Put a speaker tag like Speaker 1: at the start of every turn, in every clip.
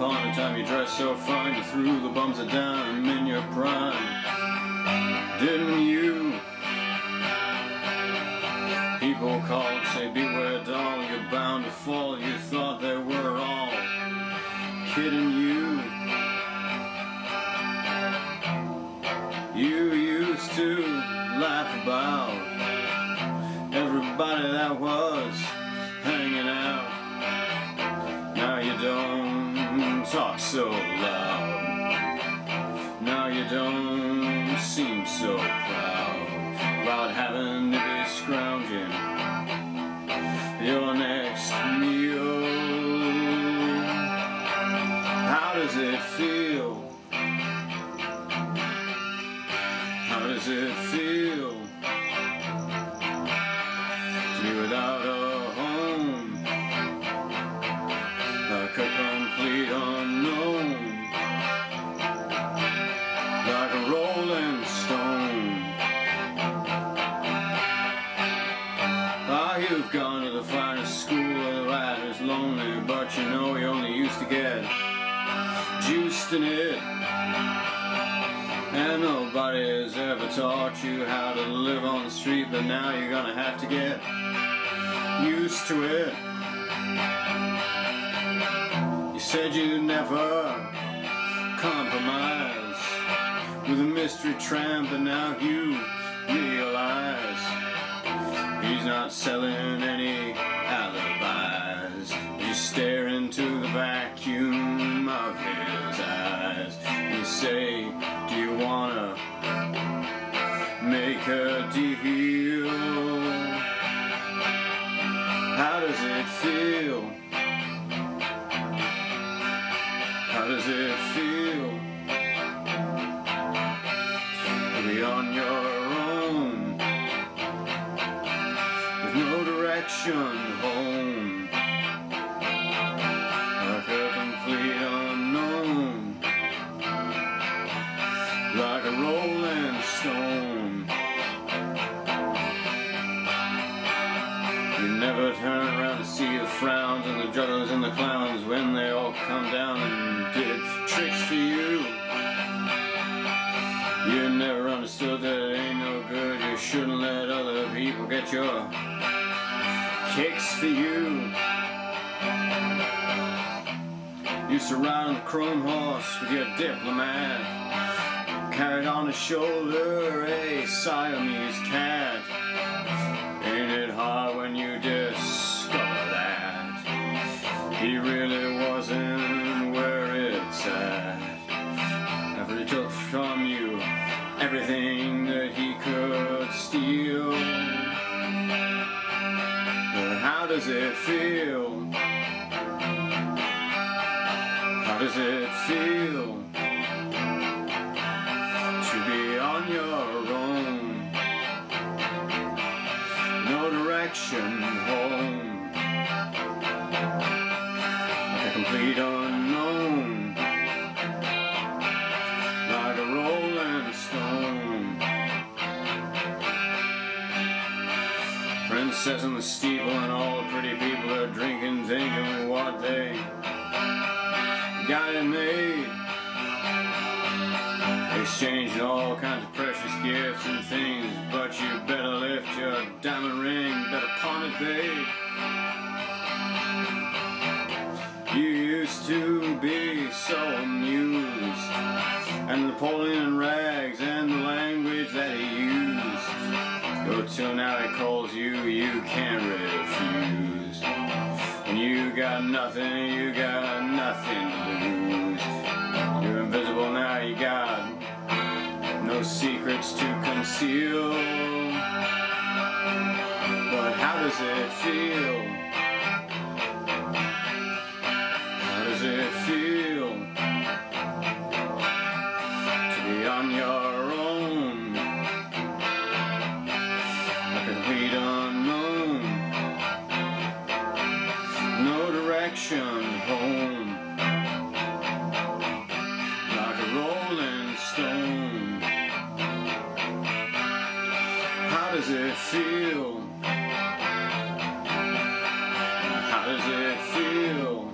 Speaker 1: Upon a time you dressed so fine, you threw the bums a dime in your prime. Didn't you? People called, say beware doll, you're bound to fall. You thought they were all kidding you. You used to laugh about everybody that was hanging out. Talk so loud. Now you don't seem so proud about having to be scrounging your next meal. How does it feel? How does it feel you've gone to the finest school where the lad is lonely, but you know you only used to get juiced in it. And nobody has ever taught you how to live on the street, but now you're gonna have to get used to it. You said you'd never compromise with a mystery tramp, but now you realize he's not selling any alibis. You stare into the vacuum of his eyes. You say, Do you wanna make a deal? How does it feel? How does it feel to be on your direction home? Like a complete unknown, like a rolling stone. You never turn around to see the frowns and the jugglers and the clowns when they all come down and did tricks for you. You never understood that it ain't no good. You shouldn't let other people get your kicks for you. You on the chrome horse with your diplomat. Carried on his shoulder a Siamese cat. Ain't it hard when you discover that he really does it feel? How does it feel to be on your own? No direction home. Like a complete Princess in the steeple and all the pretty people are drinking, thinking what they got it made. Exchanging all kinds of precious gifts and things, but you better lift your diamond ring, better pawn it, babe. You used to be so amused, and Napoleon rags and the language that he now he calls you, you can't refuse. And you got nothing, you got nothing to lose. You're invisible now, you got no secrets to conceal. But how does it feel? it feel? How does it feel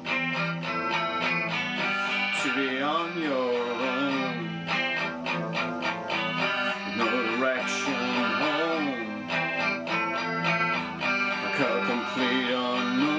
Speaker 1: to be on your own? No direction home, like a complete unknown.